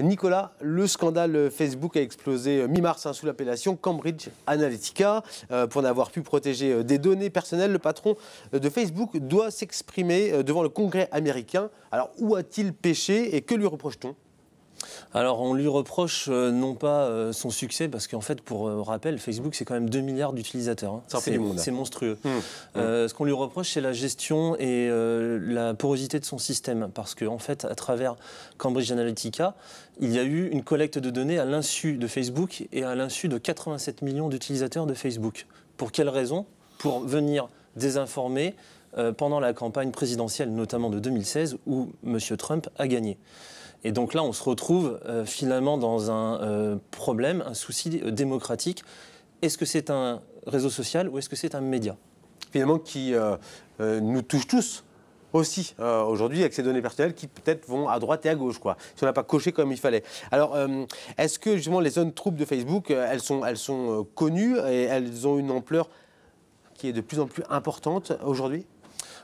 Nicolas, le scandale Facebook a explosé euh, mi-mars hein, sous l'appellation Cambridge Analytica. Euh, pour n'avoir pu protéger euh, des données personnelles, le patron de Facebook doit s'exprimer devant le Congrès américain. Alors où a-t-il péché et que lui reproche-t-on? Alors on lui reproche euh, non pas euh, son succès, parce qu'en fait, pour euh, rappel, Facebook c'est quand même 2 milliards d'utilisateurs. Hein. C'est monstrueux. Mmh. Mmh. ce qu'on lui reproche, c'est la gestion et la porosité de son système, parce qu'en fait, à travers Cambridge Analytica, il y a eu une collecte de données à l'insu de Facebook et à l'insu de 87 millions d'utilisateurs de Facebook. Pour quelles raisons Pour venir désinformer pendant la campagne présidentielle, notamment de 2016, où M. Trump a gagné. Et donc là, on se retrouve euh, finalement dans un euh, problème, un souci euh, démocratique. Est-ce que c'est un réseau social ou est-ce que c'est un média? Finalement, qui nous touche tous aussi aujourd'hui avec ces données personnelles qui peut-être vont à droite et à gauche, quoi, si on n'a pas coché comme il fallait. Alors, est-ce que justement les zones troubles de Facebook, elles sont, elles sont connues et elles ont une ampleur qui est de plus en plus importante aujourd'hui?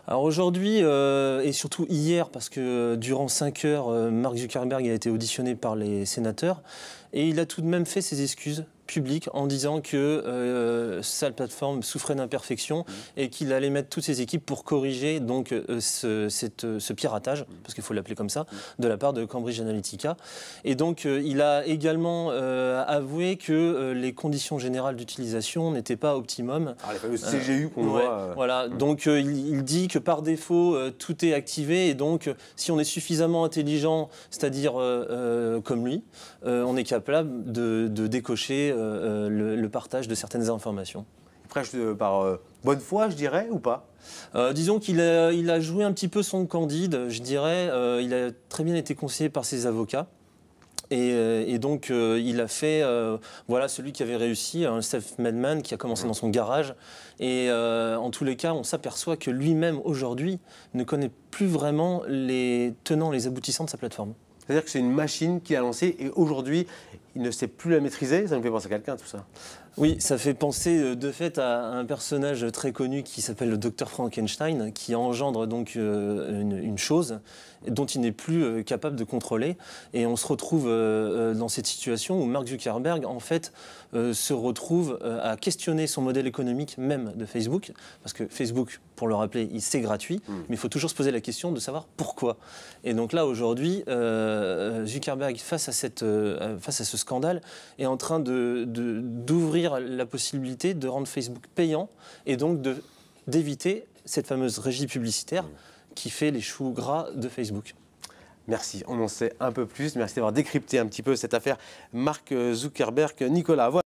Alors aujourd'hui, euh, et surtout hier, parce que euh, durant 5 heures, euh, Mark Zuckerberg a été auditionné par les sénateurs, et il a tout de même fait ses excuses public en disant que euh, sa plateforme souffrait d'imperfections mmh. et qu'il allait mettre toutes ses équipes pour corriger donc euh, ce, ce, piratage, mmh. parce qu'il faut l'appeler comme ça, mmh. de la part de Cambridge Analytica. Et donc euh, il a également avoué que les conditions générales d'utilisation n'étaient pas optimum. Ah, les fameux CGU qu'on voit. Voilà, donc il, dit que par défaut tout est activé et donc si on est suffisamment intelligent, c'est-à-dire comme lui, on est capable de, de décocher euh, euh, le, partage de certaines informations. Il prêche par bonne foi, je dirais, ou pas? Euh, disons qu'il a, il a joué un petit peu son candide, je dirais. il a très bien été conseillé par ses avocats. Et, donc, il a fait, voilà, celui qui avait réussi, un Steph Madman, qui a commencé dans son garage. Et en tous les cas, on s'aperçoit que lui-même, aujourd'hui, ne connaît plus vraiment les tenants, les aboutissants de sa plateforme. C'est-à-dire que c'est une machine qui a lancé et aujourd'hui, il ne sait plus la maîtriser. Ça me fait penser à quelqu'un, tout ça. Oui, ça fait penser euh, de fait à un personnage très connu qui s'appelle le docteur Frankenstein, qui engendre donc euh, une, chose dont il n'est plus euh, capable de contrôler. Et on se retrouve dans cette situation où Mark Zuckerberg, en fait, se retrouve à questionner son modèle économique même de Facebook, parce que Facebook, pour le rappeler, c'est gratuit, hmm. mais il faut toujours se poser la question de savoir pourquoi. Et donc là, aujourd'hui, Zuckerberg, face à, cette, face à ce scandale, est en train d'ouvrir de, la possibilité de rendre Facebook payant et donc d'éviter cette fameuse régie publicitaire qui fait les choux gras de Facebook. Merci, on en sait un peu plus. Merci d'avoir décrypté un petit peu cette affaire. Marc Zuckerberg, Nicolas.